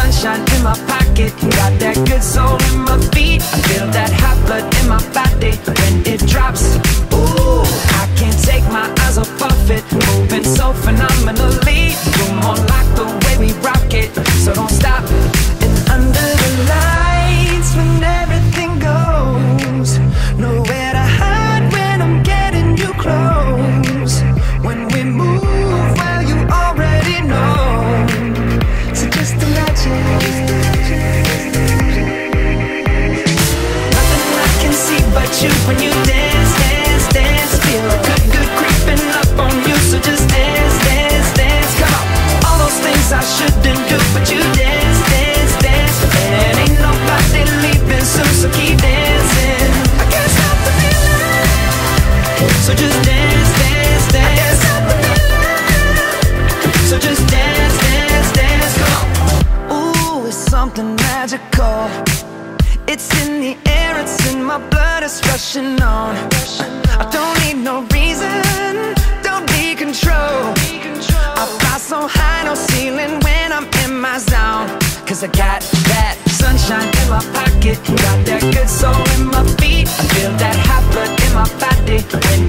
sunshine in my pocket, got that good soul in my feet. I feel that hot blood in my body when it drops. Ooh, I can't take my eyes off of it, moving so phenomenally. You're more like the way we rock it, so don't stop. And under magical. It's in the air, it's in my blood, it's rushing on. I don't need no reason, don't need control. I fly so high, no ceiling when I'm in my zone. Cause I got that sunshine in my pocket, got that good soul in my feet. I feel that hot blood in my body when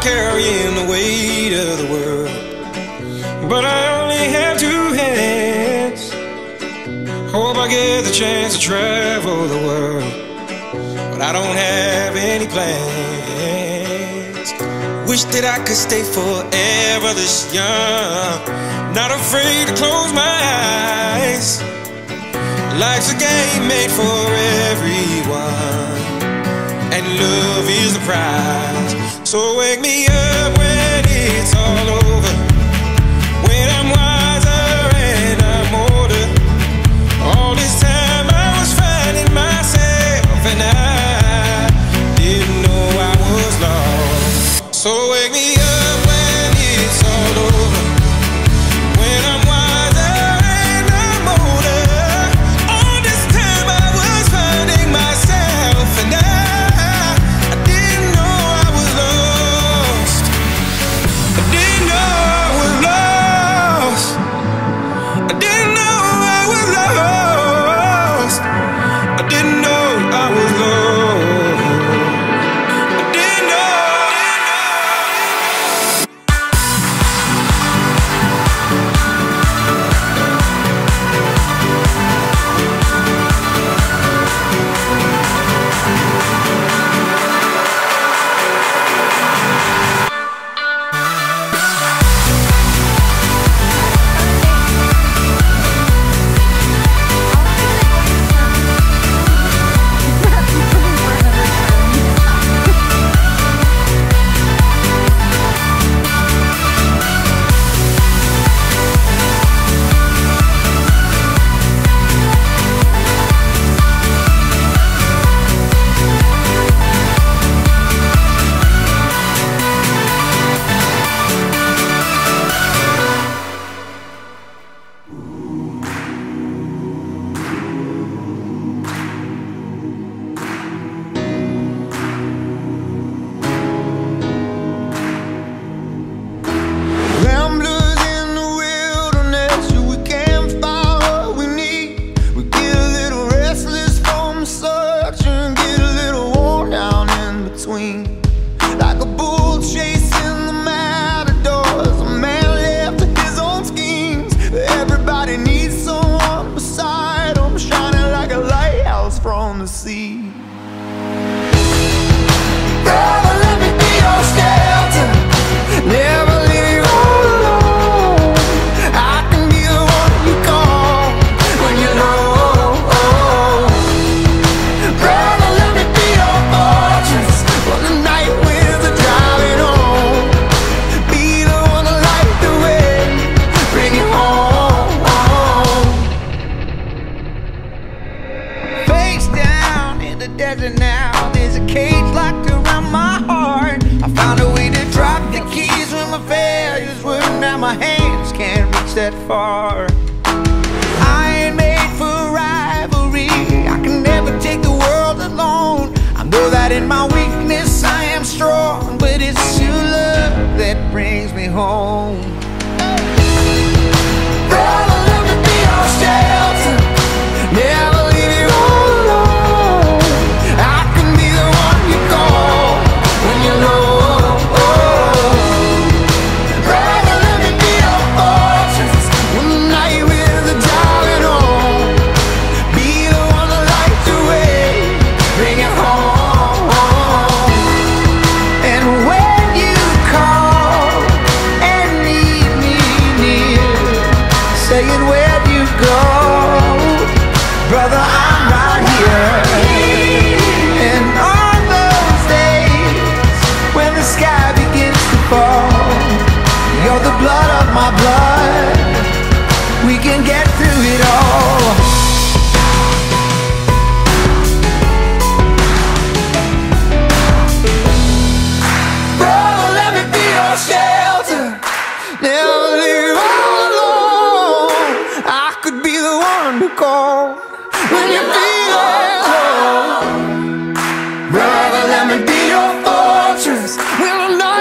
carrying the weight of the world. But I only have two hands. Hope I get the chance to travel the world. But I don't have any plans. Wish that I could stay forever this young. Not afraid to close my eyes. Life's a game made for everyone love is the prize. So wake me up when it's all over. reach that far. I ain't made for rivalry. I can never take the world alone. I know that in my weakness I am strong But it's your love that brings me home. get through it all. Brother, let me be your shelter. Never all alone. I could be the one to call When you Brother, let me be your fortress. When I'm not